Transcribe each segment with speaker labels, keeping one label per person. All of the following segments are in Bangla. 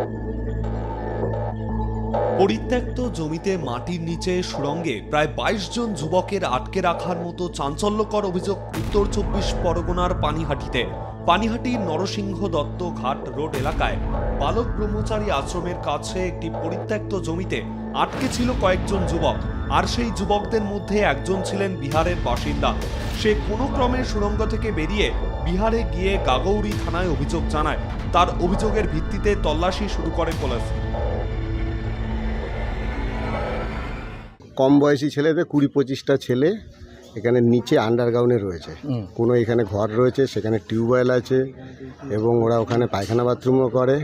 Speaker 1: Thank you. পরিত্যক্ত জমিতে মাটির নিচে সুড়ঙ্গে প্রায় বাইশ জন যুবকের আটকে রাখার মতো চাঞ্চল্যকর অভিযোগ উত্তর চব্বিশ পরগনার পানিহাটিতে। পানিহাটি নরসিংহ দত্ত ঘাট রোড এলাকায় বালক ব্রহ্মচারী আশ্রমের কাছে একটি পরিত্যক্ত জমিতে আটকে ছিল কয়েকজন যুবক, আর সেই যুবকদের মধ্যে একজন ছিলেন বিহারের বাসিন্দা। সে কোনো ক্রমে সুড়ঙ্গ থেকে বেরিয়ে বিহারে গিয়ে গাগৌরি থানায় অভিযোগ জানায়। তার অভিযোগের ভিত্তিতে তল্লাশি শুরু করে পুলিশ।
Speaker 2: কম বয়সী ছেলেদের কুড়ি পঁচিশটা ছেলে এখানে নিচে আন্ডারগ্রাউন্ডে রয়েছে। কোনো এখানে ঘর রয়েছে সেখানে টিউবওয়েল আছে এবং ওরা ওখানে পায়খানা বাথরুমও করে।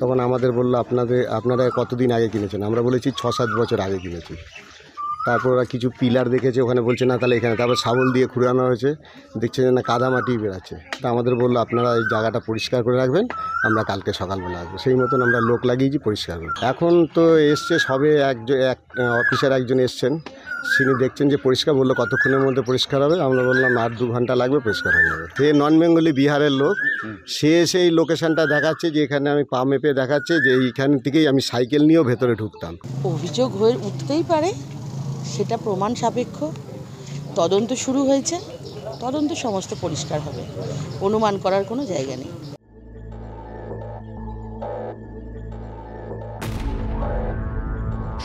Speaker 2: তখন আমাদের বলল আপনাদের আপনারা কতদিন আগে কিনেছেন? আমরা বলেছি ছ সাত বছর আগে কিনেছি। তারপর ওরা কিছু পিলার দেখেছে ওখানে বলছে না তাহলে এখানে। তারপর শাবল দিয়ে খুঁড়ানো হয়েছে দেখছে যে না কাদা মাটি বেরাচ্ছে। তা আমাদের বলল আপনারা এই জায়গাটা পরিষ্কার করে রাখবেন আমরা কালকে সকালবেলা আসব। সেই মতন আমরা লোক লাগিয়েছি পরিষ্কার করে। এখন তো এসছে সবে একজন এক অফিসার একজন এসছেন। তিনি দেখছেন যে পরিষ্কার বলল কতক্ষণের মধ্যে পরিষ্কার হবে? আমরা বললাম আর দু ঘণ্টা লাগবে পরিষ্কার হয়ে যাবে। সে নন বেঙ্গলি বিহারের লোক। সে সেই লোকেশনটা দেখাচ্ছে যে এখানে আমি পা মেপে দেখাচ্ছে যে এইখান থেকেই আমি সাইকেল নিয়েও ভেতরে ঢুকতাম।
Speaker 3: অভিযোগ হয়ে উঠতেই পারে সেটা প্রমাণ সাপেক্ষ। তদন্ত শুরু হয়েছে তদন্ত সমস্ত পরিষ্কার হবে। অনুমান করার কোনো জায়গা নেই।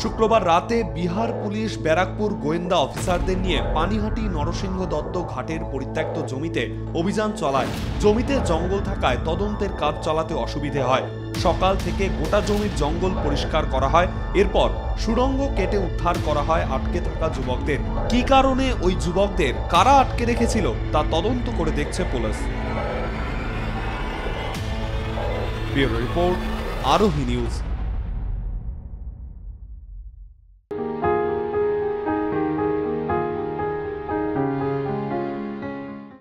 Speaker 1: শুক্রবার রাতে বিহার পুলিশ, ব্যারাকপুর গোয়েন্দা অফিসারদের নিয়ে পানিহাটি নরসিংহ দত্ত ঘাটের পরিত্যক্ত জমিতে অভিযান চালায়। জমিতে জঙ্গল থাকায় তদন্তের কাজ চালাতে অসুবিধে হয়। সকাল থেকে গোটা জমির জঙ্গল পরিষ্কার করা হয়। এরপর সুড়ঙ্গ কেটে উদ্ধার করা হয় আটকে থাকা যুবকদের। কি কারণে ওই যুবকদের কারা আটকে রেখেছিল তা তদন্ত করে দেখছে পুলিশ। রিপোর্ট, আরোহী নিউজ।